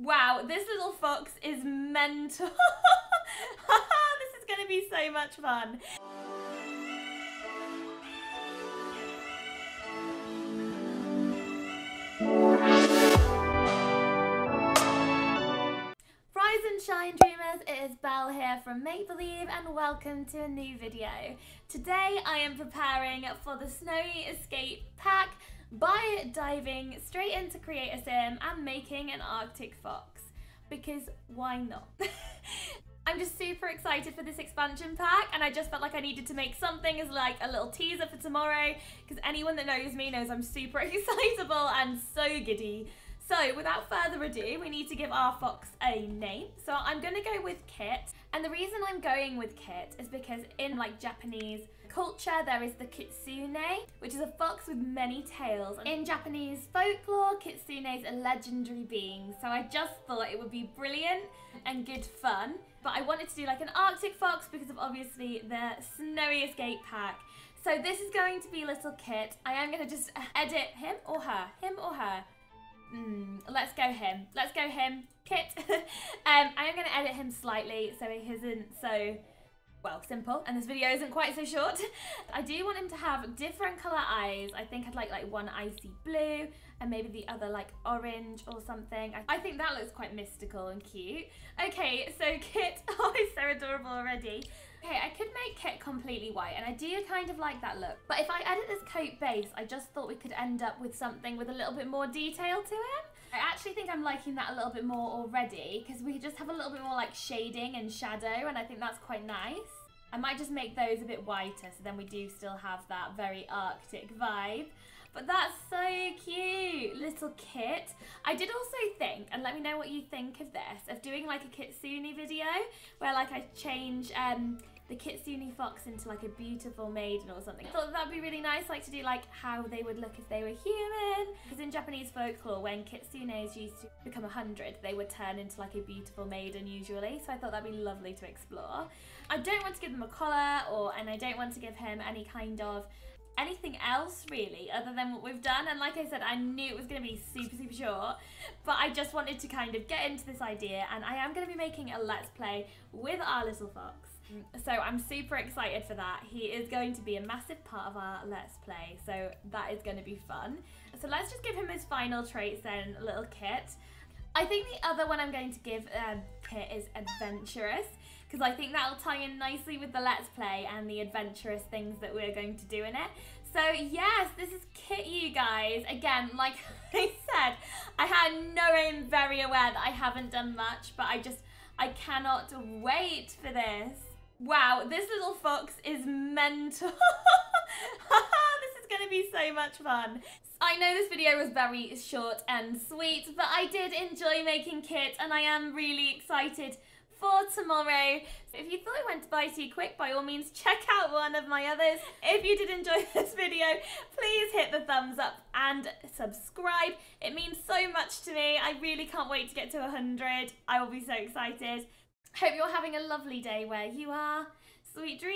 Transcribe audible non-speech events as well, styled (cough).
Wow, this little fox is mental. (laughs) this is going to be so much fun. Rise and shine dreamers, it is Belle here from Make Belleve and welcome to a new video. Today I am preparing for the Snowy Escape pack by diving straight into Create a Sim and making an Arctic Fox. Because why not? (laughs) I'm just super excited for this expansion pack and I just felt like I needed to make something as like a little teaser for tomorrow because anyone that knows me knows I'm super (laughs) excitable and so giddy. So without further ado, we need to give our fox a name. So I'm gonna go with Kit. And the reason I'm going with Kit is because in like Japanese culture, there is the kitsune, which is a fox with many tails. In Japanese folklore, kitsune is a legendary being. So I just thought it would be brilliant and good fun. But I wanted to do like an Arctic fox because of obviously the snowy escape pack. So this is going to be little Kit. I am going to just edit him or her, him or her. Mm, let's go him. Let's go him. Kit. (laughs) um, I am going to edit him slightly so he isn't so, well, simple. And this video isn't quite so short. (laughs) I do want him to have different colour eyes. I think I'd like like one icy blue and maybe the other like orange or something. I, I think that looks quite mystical and cute. Okay, so Kit. (laughs) Oh, he's so adorable already. Okay, I could make Kit completely white, and I do kind of like that look. But if I edit this coat base, I just thought we could end up with something with a little bit more detail to it. I actually think I'm liking that a little bit more already, because we just have a little bit more like shading and shadow, and I think that's quite nice. I might just make those a bit whiter, so then we do still have that very arctic vibe. But that's so little kit. I did also think, and let me know what you think of this, of doing like a kitsune video where like I change um, the kitsune fox into like a beautiful maiden or something. I thought that'd be really nice, like to do like how they would look if they were human. Because in Japanese folklore, when kitsunes used to become a hundred, they would turn into like a beautiful maiden usually. So I thought that'd be lovely to explore. I don't want to give them a collar or, and I don't want to give him any kind of anything else really other than what we've done. And like I said I knew it was going to be super super short but I just wanted to kind of get into this idea and I am going to be making a let's play with our little fox. So I'm super excited for that. He is going to be a massive part of our let's play so that is going to be fun. So let's just give him his final traits then little kit. I think the other one I'm going to give um, Kit is adventurous because I think that'll tie in nicely with the Let's Play and the adventurous things that we're going to do in it. So yes, this is Kit, you guys. Again, like (laughs) I said, I had no, I'm very aware that I haven't done much, but I just, I cannot wait for this. Wow, this little fox is mental. (laughs) this is going to be so much fun. I know this video was very short and sweet, but I did enjoy making Kit and I am really excited for tomorrow. If you thought it went by too quick, by all means check out one of my others. If you did enjoy (laughs) this video, please hit the thumbs up and subscribe. It means so much to me. I really can't wait to get to 100. I will be so excited. Hope you're having a lovely day where you are. Sweet dreams.